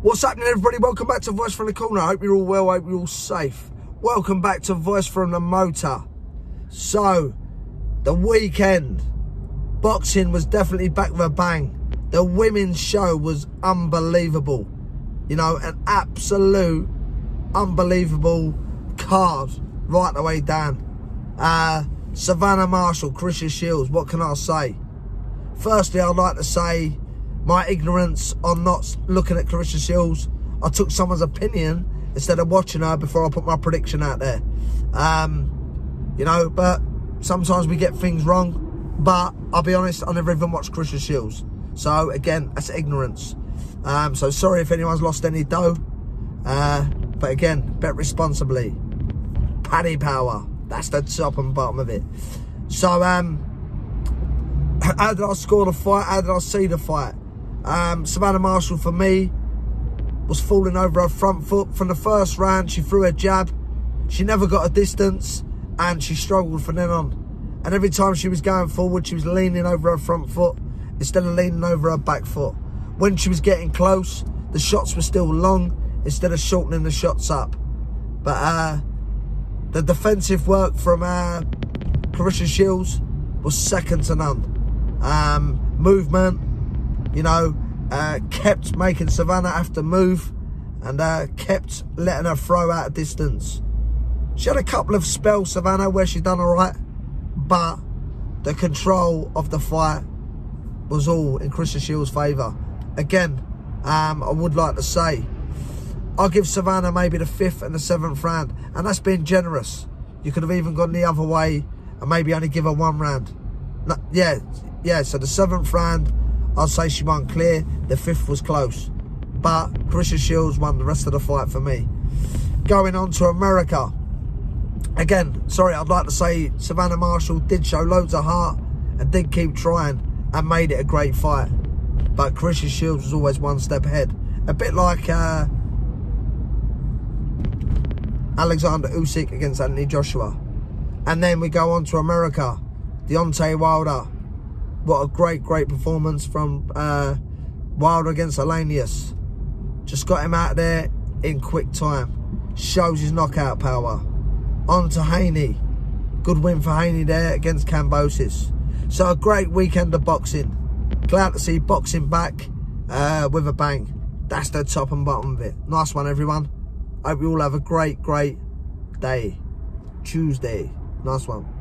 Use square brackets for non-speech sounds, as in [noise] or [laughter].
What's happening, everybody? Welcome back to Voice from the Corner. I hope you're all well. I hope you're all safe. Welcome back to Voice from the Motor. So, the weekend, boxing was definitely back with a bang. The women's show was unbelievable. You know, an absolute unbelievable card right the way down. Uh, Savannah Marshall, Claressa Shields, what can I say? Firstly, I'd like to say my ignorance on not looking at Claressa Shields. I took someone's opinion instead of watching her before I put my prediction out there. Um, you know, but sometimes we get things wrong. But I'll be honest, I never even watched Claressa Shields. So again, that's ignorance. Um, so sorry if anyone's lost any dough. Uh, but again, bet responsibly. Paddy power. That's the top and bottom of it. So, um, [clears throat] how did I score the fight? How did I see the fight? Um, Savannah Marshall, for me, was falling over her front foot. From the first round, she threw a jab. She never got a distance, and she struggled from then on. And every time she was going forward, she was leaning over her front foot instead of leaning over her back foot. When she was getting close, the shots were still long instead of shortening the shots up. But uh, the defensive work from uh, Claressa Shields was second to none. Um, movement, you know, uh, kept making Savannah have to move and uh, kept letting her throw out distance. She had a couple of spells, Savannah, where she done all right, but the control of the fight was all in Claressa Shields' favour. Again, um, I would like to say, I'll give Savannah maybe the fifth and the seventh round, and that's being generous. You could have even gone the other way and maybe only give her one round. No, yeah, yeah, so the seventh round, I'd say she won clear. The fifth was close. But Claressa Shields won the rest of the fight for me. Going on to America. Again, sorry, I'd like to say Savannah Marshall did show loads of heart and did keep trying and made it a great fight. But Claressa Shields was always one step ahead. A bit like uh, Alexander Usyk against Anthony Joshua. And then we go on to America. Deontay Wilder. What a great, great performance from uh, Wilder against Helenius. Just got him out there in quick time. Shows his knockout power. On to Haney. Good win for Haney there against Kambosos. So a great weekend of boxing. Glad to see boxing back uh, with a bang. That's the top and bottom of it. Nice one, everyone. Hope you all have a great, great day. Tuesday. Nice one.